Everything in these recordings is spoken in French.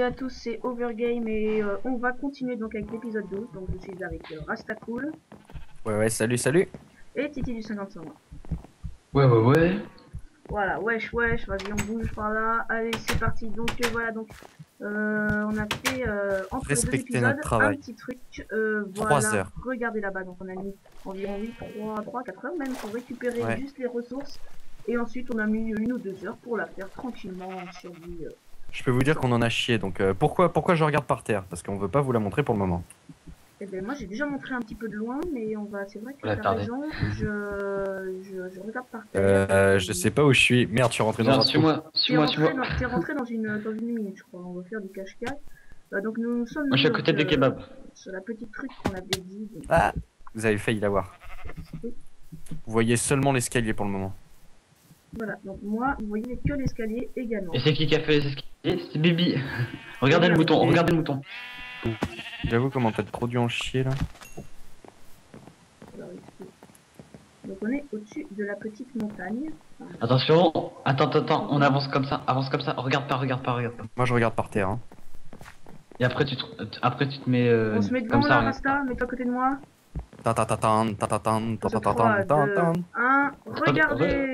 À tous, c'est Overgame et euh, on va continuer donc avec l'épisode 12. Donc je suis avec euh, Rastacool Ouais, ouais, salut, salut. et Titi du 55. Ouais, ouais, ouais. Voilà, wesh, wesh, vas-y, on bouge par là. Allez, c'est parti. Donc euh, voilà, donc euh, on a fait euh, entre les deux Respectez épisodes un petit truc. Euh, Trois voilà, heures. regardez là-bas. Donc on a mis environ 8, 3, 3, 4 heures même pour récupérer Ouais. juste les ressources. Et ensuite on a mis une ou deux heures pour la faire tranquillement en survie. Je peux vous dire qu'on en a chié, donc euh, pourquoi, pourquoi je regarde par terre? Parce qu'on veut pas vous la montrer pour le moment. Eh ben moi j'ai déjà montré un petit peu de loin, mais on va, c'est vrai que t'as raison, je, je, je regarde par terre. Euh, je sais pas où je suis. Merde, je suis rentré dans Non, un trou. T'es suis-moi, rentré, suis-moi. dans, t'es rentré dans une, dans une minute, je crois, on va faire du cache-cache. Euh, donc nous sommes Moi, je suis à côté des euh, kebabs. Sur la petite truc qu'on avait dit. donc, Ah Vous avez failli l'avoir. Vous voyez seulement l'escalier pour le moment. Voilà, donc moi, vous voyez que l'escalier également. Et c'est qui qui a fait les escaliers C'est Bibi. Regardez le mouton, regardez le mouton. J'avoue comment t'as trop dû en chier là. Alors, ici. Donc on est au-dessus de la petite montagne. Attention, attends, attends, attends, on avance comme ça, avance comme ça. Regarde pas, regarde pas, regarde pas. Moi je regarde par terre. Hein. Et après, tu te, après, tu te mets euh, on se met devant comme ça. regarde. Rasta, mets-toi à côté de moi. Ta ta ta tan, ta ta tan, ta ta ta 3, tan, tan, 2,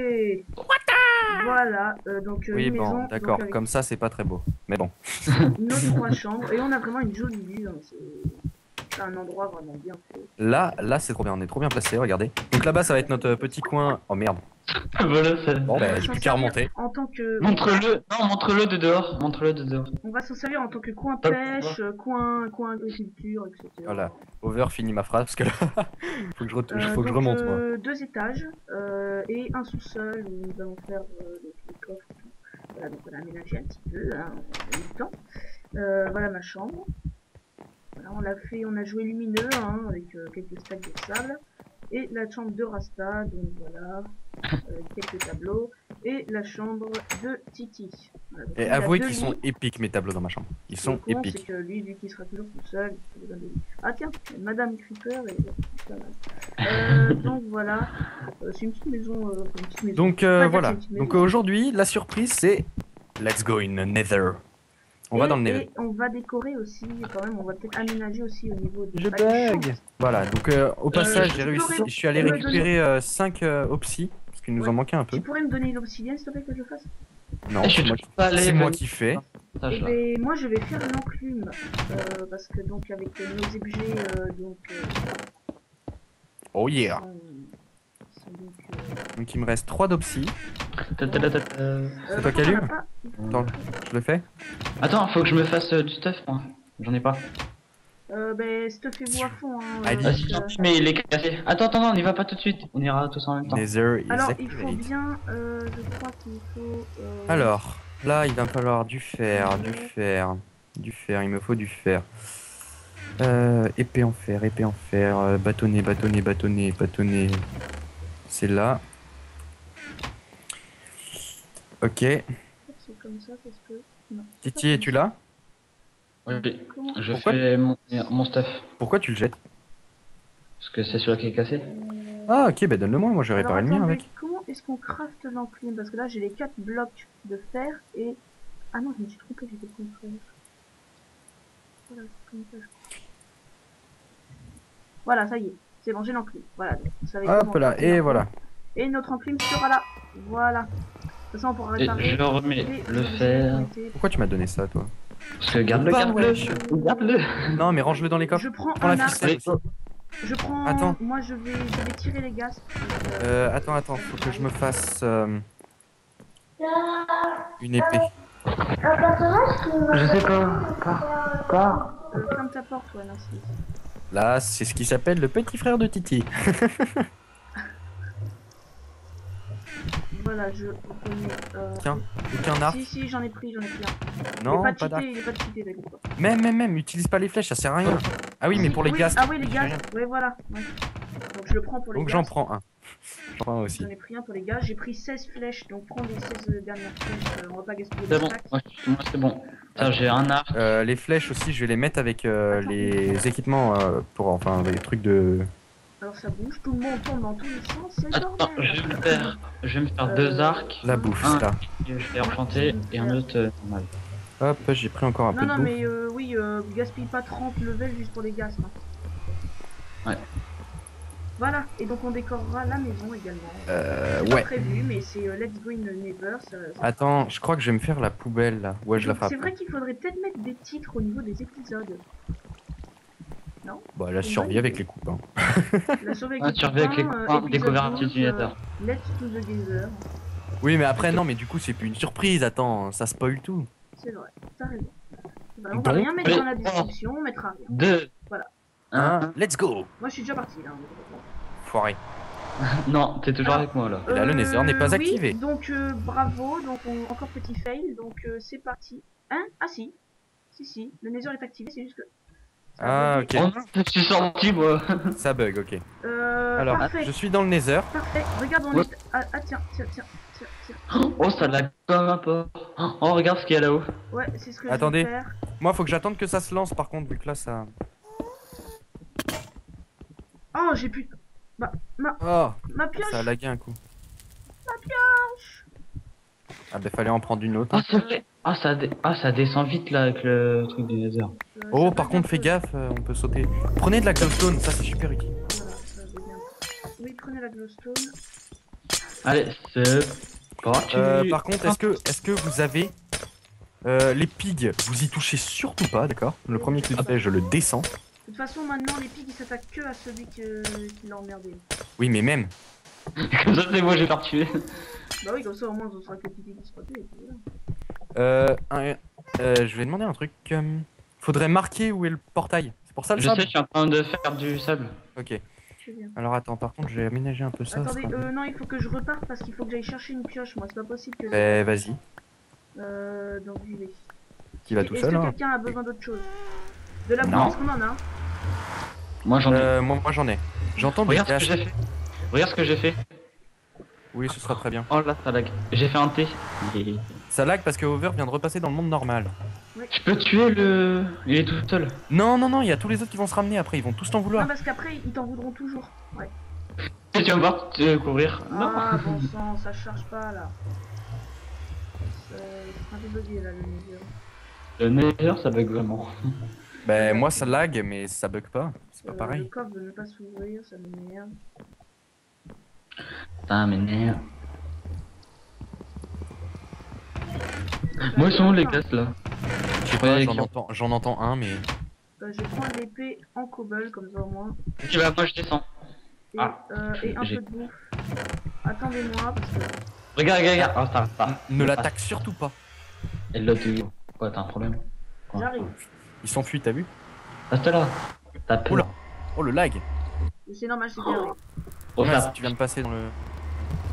tan. 1, regardez Voilà, euh, donc euh, Oui bon, d'accord, avec comme ça c'est pas très beau. Mais bon. nos trois chambres, et on a vraiment une jolie vue, hein, c'est un endroit vraiment bien fait. Là, là c'est trop bien, on est trop bien placé, regardez. Donc là-bas ça va être notre euh, petit coin. Oh merde. voilà, ça. Bon bah j'ai plus qu'à remonter. En tant que... Montre-le, non, montre-le de dehors, montre-le de dehors. On va s'en servir en tant que coin pêche, euh, coin, coin agriculture, etc. Voilà. Over finit ma phrase parce que là, faut que je, Euh, faut que je remonte moi. euh, deux étages euh, et un sous-sol où nous allons faire euh, donc, les coffres. et tout. Voilà, donc on a aménagé un petit peu, hein, on a eu le temps. Euh, voilà ma chambre. On l'a fait, on a joué lumineux hein, avec euh, quelques stacks de sable. Et la chambre de Rasta, donc voilà, avec quelques tableaux. Et la chambre de Titi. Voilà, donc Et a avouez qu'ils sont épiques mes tableaux dans ma chambre. Ils sont Le con, C'est épiques. que lui, vu qu'il sera toujours tout seul, a. Ah tiens, Madame Creeper et. Euh, donc voilà, Euh, c'est une petite maison. euh, une petite maison. Donc euh, voilà. Donc aujourd'hui, la surprise c'est Let's go in the Nether. On va dans le on va décorer aussi, quand même, on va peut-être aménager aussi au niveau des Je bug. Voilà. Donc euh, au passage, tu j'ai réussi. ré- Je suis allé récupérer 5 opsis parce qu'il nous en manquait un peu. Tu pourrais me donner l'obsidienne, s'il te plaît, que je fasse? Non, Eh, je c'est moi, qui fais. Partage, Et là. ben, moi, je vais faire l'enclume, euh, parce que donc avec euh, nos objets, euh, donc, euh, Oh yeah. Donc, il me reste 3 d'opsis. Ta- ta- ta- ta- ta. euh, toi qui allume Attends, je le fais Attends, faut que je me fasse euh, du stuff, moi. J'en ai pas. Euh, ben, stuffez-vous à fond. Hein, Allez. euh, mais il est cassé. Attends, attends, non, on y va pas tout de suite. On ira tous en même temps. Nether is Alors, il faut bien, euh, je crois qu'il faut. euh, Alors, là, il va falloir du fer, du fer, du fer, il me faut du fer. Euh, épée en fer, épée en fer, euh, bâtonnet, bâtonnet, bâtonnet, bâtonnet. C'est là. Ok. C'est comme ça parce que. non. Titi, es-tu là? Oui, Comment je Pourquoi fais mon, mon stuff. Pourquoi tu le jettes? Parce que c'est celui qui est cassé. Ah, ok, bah donne-le-moi, moi je vais réparer le mien avec. Comment est-ce qu'on craft l'enclume? Parce que là, j'ai les 4 blocs de fer et. Ah non, je me suis trompé, j'ai le contraire. Voilà, c'est comme ça. Voilà, ça y est. C'est bon, j'ai l'enclume. Voilà. donc, vous savez Hop là, et voilà. Et notre enclume sera là. Voilà. De toute façon, on pourra Et réparer. je remets le fer. Pourquoi tu m'as donné ça, toi Parce que garde-le, Bah, garde-le. Garde-le. Non, mais range-le dans les coffres. Je prends Prends la un ficelle. Je prends. Attends. Moi, je vais, je vais tirer les gaz. Euh, attends, attends, faut que je me fasse euh, une épée. Je sais pas. Pas. Pas. ferme ta porte, ouais, merci. Là, c'est ce qui s'appelle le petit frère de Titi. Voilà, je. Euh... Tiens, aucun arc. Si, si, j'en ai pris, j'en ai pris un. Non, il est pas pas d'arc. cheaté, il est pas cheaté, pas. Même, même, même, utilise pas les flèches, ça sert à rien. Ah oui, mais pour les gaz. Ah oui, les gaz. Ouais, voilà. ouais. Donc je le prends pour les Donc j'en prends un. J'en aussi. Ai pris un pour les gaz. J'ai pris 16 flèches, donc prends les 16 dernières flèches. euh, on va pas gaspiller C'est bon. Moi, c'est bon. J'ai un arc. Euh, les flèches aussi, je vais les mettre avec euh, les équipements euh, pour enfin les trucs de. Alors ça bouge, tout le monde tourne dans tous les sens, c'est Attends, je vais me faire, je vais me faire Euh, deux arcs. La bouffe, Un. là. Je vais enchanter et un autre euh, normal. Hop, j'ai pris encore un Non, peu non, de bouffe. mais euh, oui, euh, gaspille pas 30 levels juste pour les gaz. hein. Ouais. Voilà, et donc on décorera la maison également. Euh, ouais. prévu, mais c'est euh, Let's Go in the ça- ça- Attends, je crois que je vais me faire la poubelle là. Ouais, je la ferai C'est vrai qu'il faudrait peut-être mettre des titres au niveau des épisodes. Bah, la survie avec les coupes. hein. La sauver avec Ah, les avec les copains, euh, copains, découvert un 12, petit utilisateur. euh, Let's to the Gather. Oui, mais après, non, mais du coup, c'est plus une surprise. Attends, ça spoil tout. C'est vrai, t'as raison. Bah, on va Donc, rien mettre dans la description, on mettra rien. Deux. Voilà. Un. Hein Let's go Moi je suis déjà parti là. Non, t'es toujours Alors, avec moi là. Et là, le Nether n'est pas oui, activé. Donc euh, bravo, donc on- encore petit fail, donc euh, c'est parti. Hein? Ah si, si si, le Nether est activé, c'est juste que. Ah, ok. Oh je suis sorti moi. Ça bug, ok. Euh, Alors, parfait, je suis dans le Nether. parfait. Regarde, on Ouais. est. Ah, ah, tiens, tiens, tiens, tiens, tiens. Oh, ça lag comme un peu. Oh, regarde ce qu'il y a là-haut. Ouais, c'est ce que Attendez. je vais faire. Moi, faut que j'attende que ça se lance, par contre, vu que là, ça... Oh, j'ai pu. Oh, Ma pioche ça a lagué un coup. Ah bah, fallait en prendre une autre. Ah, c'est vrai. Ah ça, dé- ah, ça descend vite là avec le truc du Nether. Euh, Oh, par contre, fais gaffe, euh, on peut sauter. Prenez de la glowstone, ça, c'est super utile. Voilà, ça. Oui, prenez la glowstone. Allez, c'est parti. Euh, par contre, est-ce que, est-ce que vous avez... euh, les pigs, vous y touchez surtout pas, d'accord? Le premier qui le fait, je le descends. De toute façon, maintenant, les pigs ils s'attaquent que à celui que... qui l'a emmerdé. Oui, mais même. Comme ça, c'est moi, j'ai pas tuer. Bah oui, comme ça, au moins, ce sera que le pipi qui sera tué. et puis voilà. Euh, un- euh, je vais demander un truc. euh, faudrait marquer où est le portail. C'est pour ça le Je sable sais, je suis en train de faire du sable. Ok. Alors attends, par contre, je vais aménager un peu ça. Attendez, euh, non, il faut que je reparte parce qu'il faut que j'aille chercher une pioche. Moi, c'est pas possible que. Eh, vas-y. Euh, donc j'y vais. Qui va tout Est-ce seul, que hein. quelqu'un a besoin d'autre chose? De la boue, est-ce qu'on en a Moi, j'en ai. Euh, moi, moi j'en ai. J'entends Regarde ce que j'ai fait. Regarde ce que j'ai fait. Oui, ce sera très bien. Oh là, ça lag. J'ai fait un T. Et- Ça lag parce que Over vient de repasser dans le monde normal. Je peux tuer le. Il est tout seul. Non, non, non, il y a tous les autres qui vont se ramener après. Ils vont tous t'en Non, vouloir. parce qu'après, ils t'en voudront toujours. Ouais. Tu vas me voir te courir. Non. Ah, bon sang, ça charge pas là. C'est un peu bugué là, le Nether. Le Nether, ça bug vraiment. Ben, moi, ça lag, mais ça bug pas. C'est pas Euh, pareil. Le coffre veut pas s'ouvrir, ça m'énerve. Putain, mais merde. Moi, ils sont où les gars là Je sais pas, Ouais, j'en entends, j'en entends un, mais. Euh, je prends l'épée en cobble, comme ça au moins. Tu vas, moi je descends. Et, Ah. euh, et un peu de bouffe. Attendez-moi, parce que. Regarde, regarde, regarde. Oh, ça, ça. Ne l'attaque surtout pas. Et l'autre, quoi, t'as un problème J'arrive. Ils s'enfuient, t'as vu Reste là. T'as peur. Oula. Oh, le lag. C'est normal, c'est carré. Oh, Ouais, ça. si tu viens de passer dans le.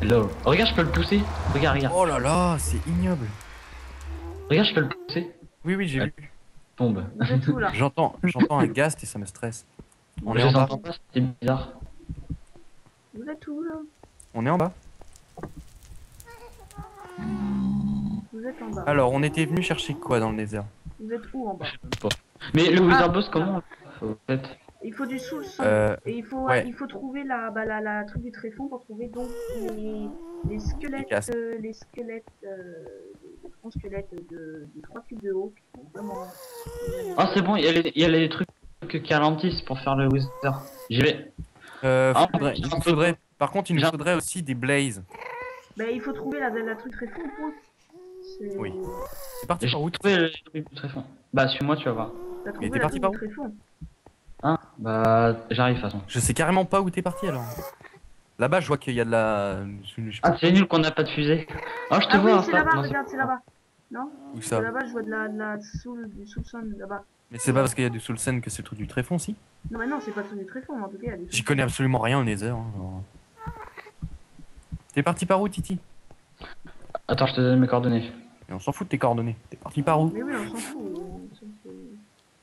Hello. Oh, regarde, je peux le pousser. Regarde, regarde. Oh là là, c'est ignoble. Regarde, je peux le pousser. Oui, oui, j'ai vu. Tombe. J'entends, j'entends un gast et ça me stresse. On est en bas. pas, c'est bizarre. Vous êtes où là On est en bas. Vous êtes en bas. Alors, on était venu chercher quoi dans le Nether Vous êtes où en bas? Mais le Ah. Boss, comment fait. Il faut du soul. Euh, Et il faut, ouais. il faut trouver la, bah, la, la truc du tréfonds pour trouver donc les, les squelettes, euh, les squelettes, euh, les grands squelettes de, de 3 cubes de haut qui sont vraiment. Ah, c'est bon, il y, a les- il y a les trucs qui ralentissent pour faire le Wither. J'y vais. euh, Ah, faudrait- il nous faudrait. Par contre, il nous faudrait aussi des blazes. Bah, il faut trouver la, la truc tréfonds, Oui. C'est parti par où trouvé le truc du tréfonds. Bah, suis-moi, tu vas voir. Trouvé t'es parti par où. Hein Bah, j'arrive de toute façon. Je sais carrément pas où t'es parti alors. Là-bas, je vois qu'il y a de la. je Ah, c'est nul qu'on n'a pas de fusée. Ah, je te Ah vois. oui, c'est ça. là-bas, regarde, c'est là-bas. Non où ça. là-bas, je vois de la, de la soul, du là-bas. Mais c'est pas parce qu'il y a du Soul Sand que c'est le truc du tréfonds, si? Non, mais non, c'est pas le truc du tréfonds, mais en tout cas, il y a des J'y connais absolument rien au Nether. hein. T'es parti par où, Titi? Attends, je te donne mes coordonnées. Et on s'en fout de tes coordonnées. T'es parti par où? Mais oui, on s'en fout.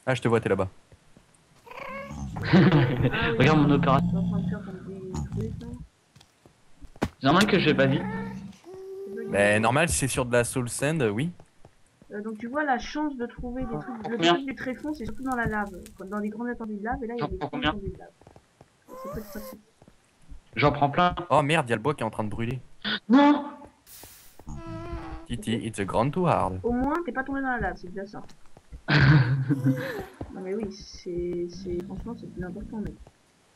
Ah, je te vois, t'es là-bas. Regarde mon opération. C'est normal que je l'ai pas. C'est bugué. Ben, normal, si c'est sur de la Soul Sand, euh, oui. Euh, donc tu vois la chance de trouver des trucs. Le Combien truc du tréfonds, c'est surtout dans la lave. Dans les grandes étendues de lave, et là il y a des grandes étendues de lave. C'est pas pratique. J'en prends plein. Oh merde, y a le bois qui est en train de brûler. Non Titi, it's a ground too hard. Au moins, t'es pas tombé dans la lave, c'est déjà ça. non mais oui, c'est... c'est- Franchement, c'est plus important, mec.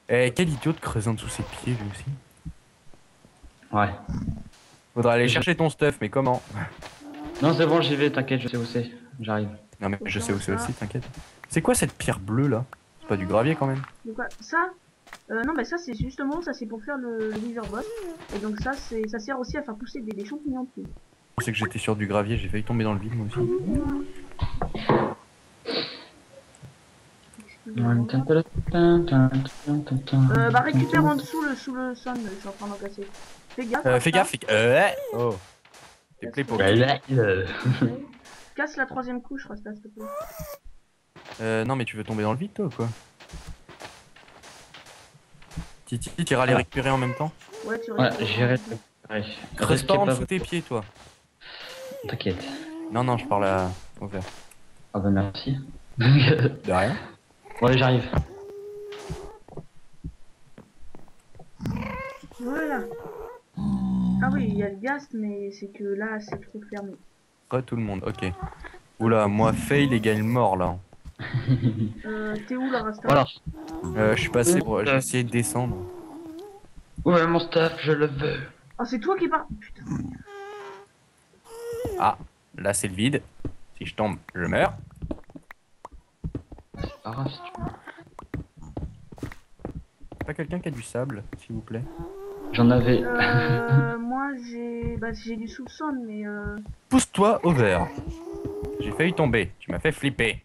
Eh, quel idiot de creuser en dessous ses pieds, lui aussi. Ouais. Faudra aller chercher ton stuff, mais comment? Non, c'est bon, j'y vais, t'inquiète, je sais où c'est. J'arrive. Non, mais je sais où c'est aussi, t'inquiète. C'est quoi cette pierre bleue là? C'est pas du gravier quand même quoi, ça? Euh, Non, mais ça, c'est justement, ça c'est pour faire le, le Wither Boss. Et donc ça, c'est ça sert aussi à faire pousser des, des champignons dessus. C'est que j'étais sur du gravier, j'ai failli tomber dans le vide moi aussi. Euh, bah récupère en dessous le sous le sun, je suis en train d'en casser. Fais gaffe. Euh, Rasta. fais gaffe, fais euh, ouais. Oh. T'es play pour. Casse la troisième couche, Rasta, s'il te plaît. Euh, non, mais tu veux tomber dans le vide toi ou quoi? Titi, t'iras les Ah. récupérer en même temps? Ouais, tu Ouais, j'irai. Ouais. Creuse pas en dessous tes pieds toi. T'inquiète. Non, non, je parle à... au vert. Ah bah merci. De rien. Bon, allez, j'arrive. Voilà. Ah oui, il y a le gast, mais c'est que là, c'est trop fermé. Re tout le monde, ok. Oula, moi, fail égale mort là. Euh, t'es où là, Rasta Voilà. Euh, je suis passé pour. J'ai essayé de descendre. Ouais, mon staff, je le veux. Ah, c'est toi qui pars. Putain. Là, c'est le vide. Si je tombe, je meurs. C'est pas grave si tu veux. Pas quelqu'un qui a du sable, s'il vous plaît J'en avais. Euh, moi, j'ai bah, j'ai du soupçon, mais euh... Pousse-toi au vert. J'ai failli tomber. Tu m'as fait flipper.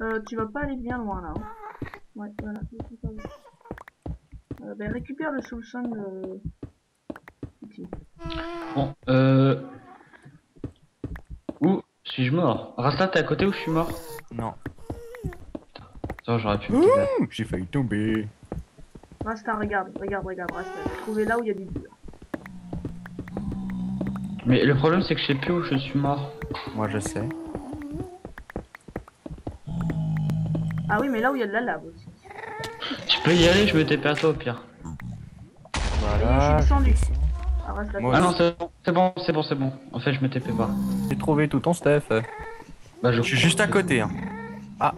euh, tu vas pas aller bien loin là. hein. Ouais, voilà. récupère le- Euh, bah, récupère le soupçon. Titi. Bon, euh. Où suis-je mort? Rasta, t'es à côté où je suis mort? Non. Ça, j'aurais pu J'ai failli tomber. Rasta, regarde, regarde, regarde, Rasta. J'ai trouvé là où il y a du dur. Mais le problème, c'est que je sais plus où je suis mort. Moi, je sais. Ah oui, mais là où il y a de la lave aussi. Tu peux y aller, je me TP à toi au pire. Voilà. je suis descendu. je descends. Ah, Ah non, c'est bon, c'est bon, c'est bon, c'est bon. En fait, je me TP pas. J'ai trouvé tout ton stuff. Bah, Je suis juste à côté. Hein. Ah.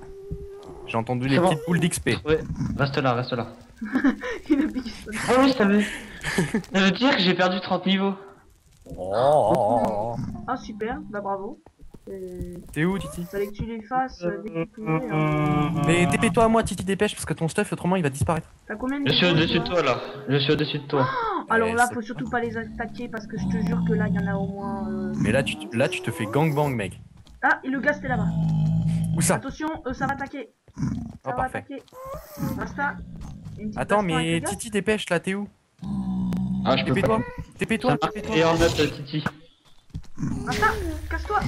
J'ai entendu les bon. petites boules d'XP. Ouais, reste là, reste là. il a piqué ça. Ah oui, ça veut... ça veut dire que j'ai perdu 30 niveaux. Oh, oh, oh, oh. Ah, super, bah bravo. Euh, T'es où, Titi Fallait que tu les fasses euh, dès que tu pouvais. hein. Mais dépêche-toi à moi, Titi, dépêche, parce que ton stuff, autrement, il va disparaître. T'as combien de Je suis au-dessus de toi, là. Je suis au-dessus de toi. Oh, Alors Ouais, là, faut surtout pas les attaquer parce que je te jure que là, il y en a au moins. euh, Mais là, tu, te- là, tu te fais gangbang, mec. Ah, et le gaz, c'est là-bas. Où ça? Attention, euh, ça va attaquer. Oh, parfait. Attends, mais. Titi, dépêche, là, t'es où? Ah, je peux pas. Dépêche-toi Dépêche-toi, Et en note, Titi. Rasta, casse-toi.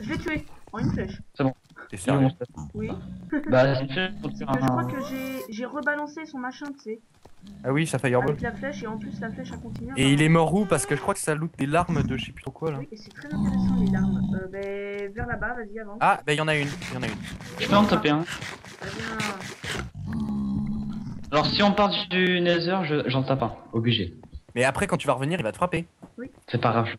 Je l'ai tué en une flèche. T'es Il est sérieux. Oui. Bah, c'est que je crois un. que j'ai j'ai rebalancé son machin, tu sais, Ah oui, ça fireball. avec la flèche et en plus la flèche a continué. Et il est mort où? Parce que je crois que ça loot des larmes de je sais plus trop quoi là. Oui, et c'est très intéressant les larmes. Euh, ben, vers là-bas, vas-y, avance. Ah, bah il y en a une, il y en a une. Je peux en taper un. Alors, si on part du Nether, je- j'en tape un. Obligé. Mais après, quand tu vas revenir, il va te frapper. C'est pas grave, je.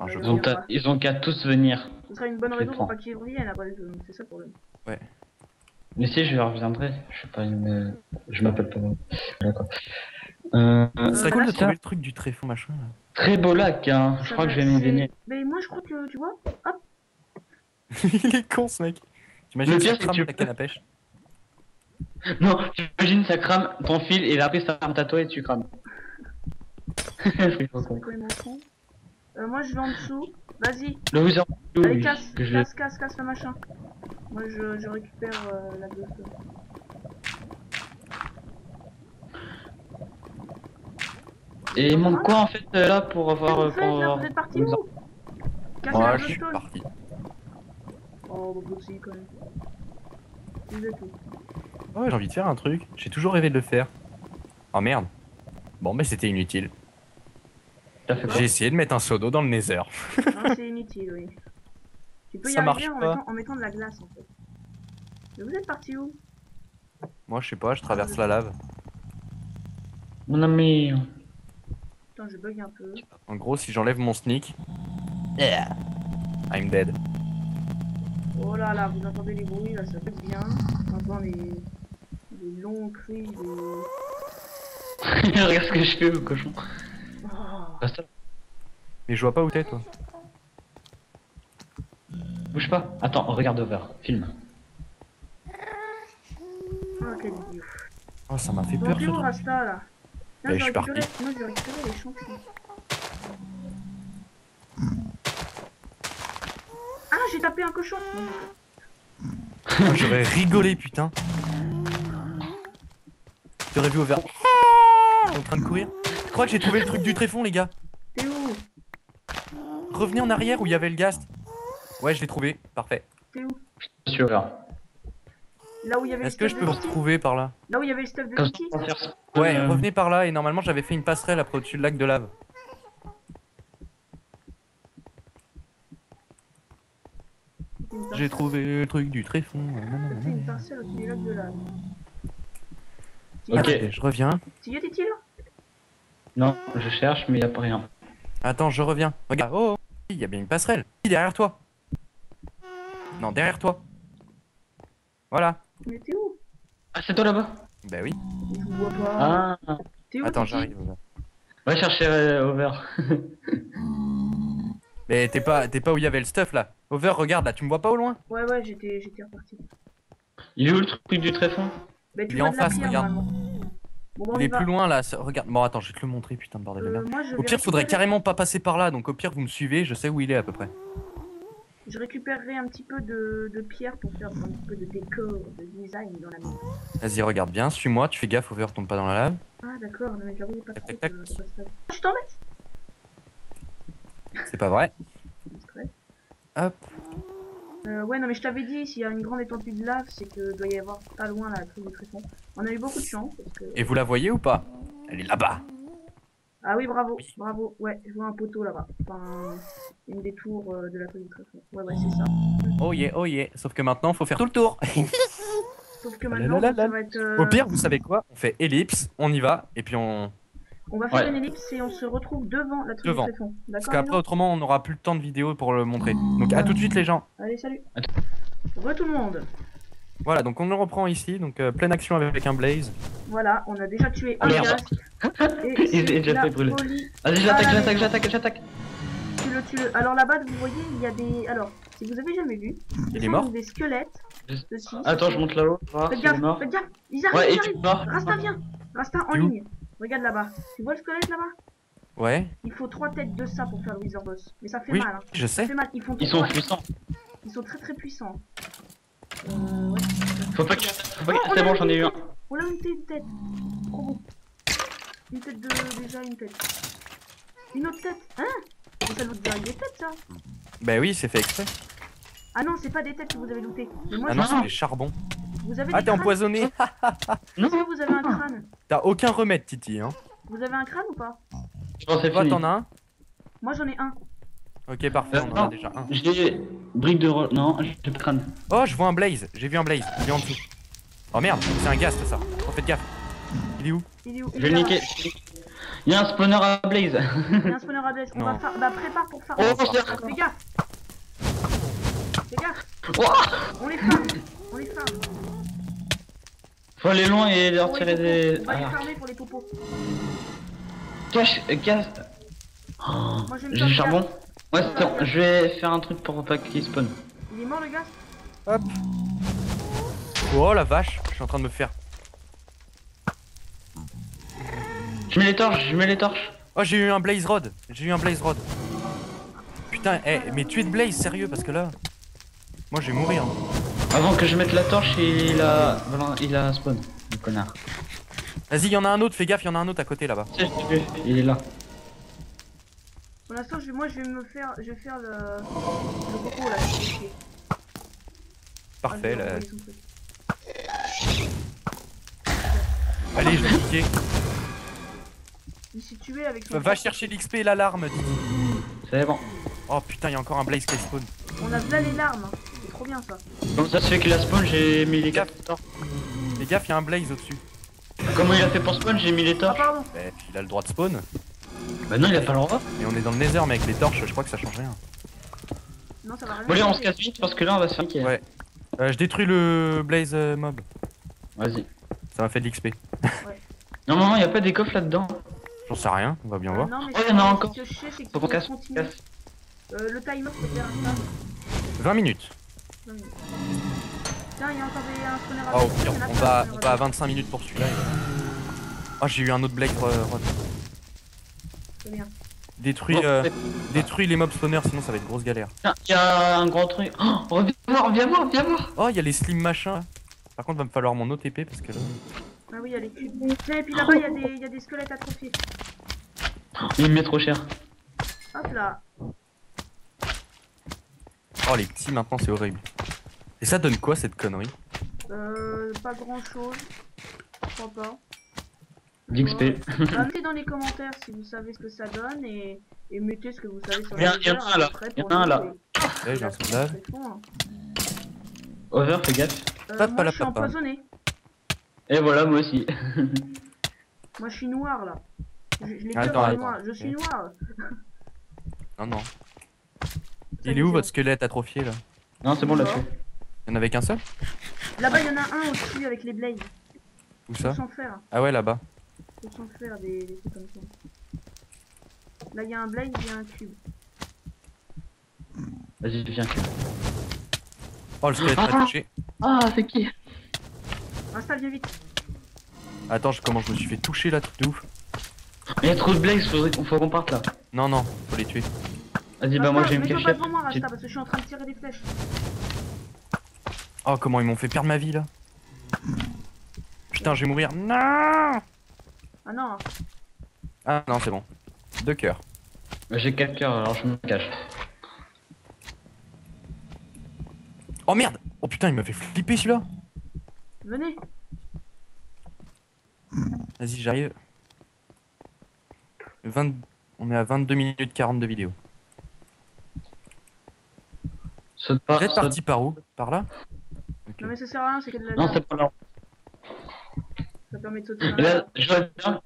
Ah, Ils ont, ta- ils ont qu'à tous venir. Ce sera une bonne raison les pour pas qu'ils reviennent après, je- c'est ça le problème. Mais si, je reviendrai. Je suis pas une. Je m'appelle pas. D'accord. Euh, Ce serait cool de trouver le truc du tréfonds machin là. Très beau lac, hein. Je crois que je vais m'y c'est- baigner. Mais moi, je crois que, tu vois, hop, il est con ce mec. T'imagines Le ça pire, c'est que crame tu- la canne à pêche Non, j'imagine ça crame ton fil et après ça crame ta toi et tu crames. c'est con. Euh, moi, je vais en dessous. Vas-y, le wizard. allez, casse, je- casse, casse, casse le machin. Moi, je, je récupère euh, la deux. Et il manque quoi en fait euh, là pour avoir. euh, Vous faites, là, pour- vous êtes parti où? Cassez Ouais, la je suis parti. Oh, bah, aussi, quand même. Vous êtes où? Ouais, j'ai envie de faire un truc. J'ai toujours rêvé de le faire. Oh merde. Bon, mais c'était inutile. J'ai essayé de mettre un seau d'eau dans le nether. Non, c'est inutile, oui. Tu peux y Ça arriver marche en pas. mettant, en mettant de la glace, en fait. Mais vous êtes parti où? Moi, je sais pas, je traverse la lave. Mon ami. Putain, je bug un peu. En gros, si j'enlève mon sneak. Yeah. I'm dead. Oh là là, vous entendez les bruits, là, ça bug bien. On entend les, les longs cris, les... Regarde ce que je fais, le cochon. Oh, Reste là. Mais je vois pas où t'es, toi. Bouge pas. Attends, regarde over. Filme. oh, quel idiot. Oh, ça m'a fait peur, t'es ce où, truc. Rasta, là Bah, Tiens, je suis parti. Moi, j'ai récupéré les champignons. Ah, j'ai tapé un cochon Ah, J'aurais rigolé, putain. T'aurais vu au vert. En train de courir? Je crois que j'ai trouvé le truc du tréfond, les gars. T'es où? Revenez en arrière où il y avait le ghast. Ouais, je l'ai trouvé. Parfait. T'es où? Je suis over. Là où il y avait le Est-ce que je peux vous retrouver par là? Là où il y avait le stuff de ça. Ouais, Euh, revenez par là. Et normalement, j'avais fait une passerelle après au-dessus du lac de lave. J'ai trouvé le truc du tréfond. C'était une parcelle au-dessus du lac de lave. Ok. Je reviens. Tu y es, Titi, là? Non, je cherche, mais il a pas rien. Attends, je reviens. Regarde. Oh, oh, il y a bien une passerelle. Derrière toi. Non, derrière toi. Voilà. Mais t'es où? Ah, c'est toi là-bas? Bah oui. Je vous vois pas. Ah. T'es où Attends, j'arrive. Va chercher euh, over. Mais t'es pas, t'es pas où il y avait le stuff là. Over, regarde là, tu me vois pas au loin? Ouais, ouais, j'étais j'étais reparti. Il est où le truc du tréfond Bah, tu Il est en face, regarde. Bon, Il est va. plus loin là. Regarde. Bon, attends, je vais te le montrer, putain de bordel de Euh, merde. moi, je Au pire, faudrait carrément pas passer par là. Donc au pire, vous me suivez. Je sais où il est à peu près. Je récupérerai un petit peu de, de pierre pour faire un petit peu de décor, de design dans la maison. Vas-y, regarde bien. Suis-moi. Tu fais gaffe. Over, tombe pas dans la lave. Ah, d'accord, mais j'avoue, il y a pas Tac, trop tac, tac. passage. Ah, je t'embête C'est pas vrai. Hop. Euh, ouais, non, mais je t'avais dit, s'il y a une grande étendue de lave, c'est que doit y avoir pas loin la truc de tréfond. On a eu beaucoup de chance parce que. Et vous la voyez ou pas? Elle est là-bas. Ah oui, bravo, Oui. bravo. Ouais, je vois un poteau là-bas. Enfin, une des tours euh, de la truc du tréfond. Ouais, ouais, c'est ça. Oh yeah, oh yeah. Sauf que maintenant, faut faire tout le tour. Sauf que maintenant, ça va être. euh, Au pire, vous savez quoi? On fait ellipse. On y va. Et puis on. On va faire Ouais. une ellipse et on se retrouve devant la truc Devant. du tréfond. Parce qu'après, autrement, on n'aura plus le temps de vidéo pour le montrer. Donc à tout de suite, les gens. Allez, salut. Re tout le monde. Voilà, donc on le reprend ici. Donc euh, pleine action avec un blaze. Voilà, on a déjà tué un Ah, merde. gaz. Et Il est c'est déjà fait brûler. Ah, j'attaque, j'attaque, maison. j'attaque, j'attaque. Tu le, tu le. Alors là-bas, vous voyez, il y a des. Alors, si vous avez jamais vu, Il est mort Des squelettes. Attends, je monte là-haut. Faites gaffe, faites gaffe. Ils arrivent, Ouais, ils arrivent. Rasta, viens. Rasta en ligne. Regarde là-bas. Tu vois le squelette là-bas? Ouais. Il faut trois têtes de ça pour faire le Wizard Boss. Mais ça fait Oui, mal. Hein. je Ça sais. fait mal. Ils, font Ils sont puissants. Ils sont très très puissants. Euh, ouais. Faut pas qu'il. Faut pas Oh, qu'il- on C'est bon, une j'en ai eu un. tête. On a une tête, une tête. Trop bon. Une tête de. Déjà une tête. Une autre tête. Hein? Mais ça loot direct des têtes ça. Bah oui, c'est fait exprès. Ah non, c'est pas des têtes que vous avez looté. Mais moi, Ah non, c'est des charbons. Vous avez Ah, des t'es crânes. empoisonné. Est-ce que vous avez un crâne T'as aucun remède, Titi. Hein. Vous avez un crâne ou pas Je pense que c'est Toi, fini. t'en as un Moi j'en ai un. Ok, parfait, on en a déjà un. J'ai brique de Non, j'ai pas de crâne. Oh, je vois un blaze. J'ai vu un blaze. Il est en dessous. Oh merde, c'est un ghast ça. Oh, faites gaffe. Il est où Il est où Je vais le niquer. Il y a un spawner à Blaze. Il y a un spawner à blaze. On Non. va faire. Bah prépare pour faire. Oh, Fais c'est gaffe. Fais gaffe. Ouah On les farme. On les farme. Faut aller loin et leur tirer des. On va les Ah. farmer pour les popos. Gaz. Oh, Moi, j'ai du charbon. Ouais, c'est bon. Je vais faire un truc pour pas qu'il spawn. Il est mort le gars Hop. Oh la vache, je suis en train de me faire. Je mets les torches, je mets les torches. Oh, j'ai eu un blaze rod. J'ai eu un blaze rod. Putain, eh, mais tuer de blaze, sérieux, parce que là. Moi, je vais mourir. Avant que je mette la torche, il a. Voilà, il a spawn. Le connard. Vas-y, il y en a un autre, fais gaffe, il y en a un autre à côté là-bas. Il est là. Pour l'instant, moi je vais me faire. Je vais faire le. Le popo là. je vais essayer. Parfait, Ah, là. Allez, je vais cliquer. Il s'est tué avec son. Va chercher l'XP et l'alarme, Didi. C'est bon. Oh putain, il y a encore un blaze qui spawn. On a là les larmes. C'est trop bien ça. Comme ça se fait qu'il a spawn, j'ai mis les Gaffe. torches. Les gaffe, il y a un blaze au-dessus. Comment il a fait pour spawn, j'ai mis les Ah torches. pardon. Eh, il a le droit de spawn. Bah non, il a pas le droit. Mais on est dans le nether, mec. Les torches, je crois que ça change rien. Non, ça va rien. Bon, allez, on se casse vite parce que là, on va se faire niquer. Ouais. Euh, je détruis le blaze euh, mob. Vas-y. Ça m'a fait de l'XP. Non, non, non, y a pas des coffres là-dedans. J'en sais rien, on va bien Euh, voir. non, mais Oh, ce y en a que- encore. Ce que je sais, c'est Faut qu'on casse. casse. Euh, le timer, faut faire un 20 minutes. Tiens, il y a encore des, un spawner à Oh, au pire, il on va, il on va à plein. 25 minutes pour celui-là. Oh, j'ai eu un autre Blake euh, Rod. C'est bien. Détruis, euh, détruis les mobs spawners, sinon ça va être grosse galère. Tiens, y a un grand truc. Oh, reviens voir, viens voir, viens voir. Oh, il y a les slim machins. là. Par contre, va me falloir mon OTP parce que là. Ah oui, il y a les cubes. Et puis là-bas, il y, a des- il y a des squelettes atrophiés. Il me met trop cher. Hop là. Oh, les petits maintenant, c'est horrible. Et ça donne quoi cette connerie Euh, pas grand chose. Je crois pas. D'XP. Bah, mettez dans les commentaires si vous savez ce que ça donne et, et mettez ce que vous savez sur Il y en a- le il y en a un là, il y en a un là. Ouais, j'ai un sondage. hein. Over, fais gaffe. Euh, moi, je suis papa. empoisonné. Et voilà, moi aussi. Moi, je suis noir là. Je, je l'ai. Je suis noir. Non, non. Il est où votre squelette atrophié là? Non, c'est bon, là, dessus Il y en avait qu'un seul? Là-bas, il y en a un au-dessus avec les blades. Où ça? Ah ouais, là-bas. Faut s'en faire des, des trucs comme ça. Là, il y a un blade, il y a un cube. Vas-y, viens. Oh, le squelette m'a Ah. touché. Ah, c'est qui? Insta, viens vite. Attends, je- comment je me suis fait toucher là, truc de ouf? Il y a trop de qu'on faut qu'on parte là. Non, non, faut les tuer. Vas-y, bah moi devant J'ai- Rasta, parce que je suis en train de tirer des flèches. Oh, comment ils m'ont fait perdre ma vie là Putain, je vais mourir. Non Ah non, Ah non, c'est bon. Deux cœurs. Bah, J'ai 4 cœurs, alors je me cache. Oh merde Oh putain, il m'a fait flipper celui-là venez. Vas-y, j'arrive. 20... On est à 22 minutes 40 de vidéo. Saute pas. Vous êtes saute- parti par où? Par là? Non mais ça sert à rien, c'est que de la Non, c'est pas là. Ça permet de sauter dans là, je vois bien,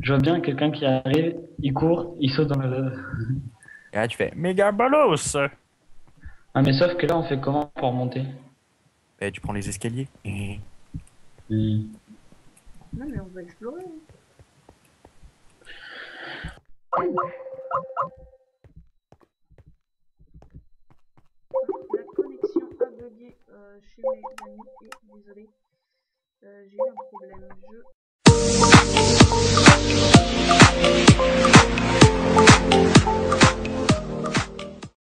je vois bien quelqu'un qui arrive, il court, il saute dans la lave. Et là, tu fais méga bolos Ah, mais sauf que là, on fait comment pour monter? Et tu prends les escaliers. Hmm. Non mais on va explorer. euh, chez mes amis et désolé, euh, j'ai eu un problème. Je...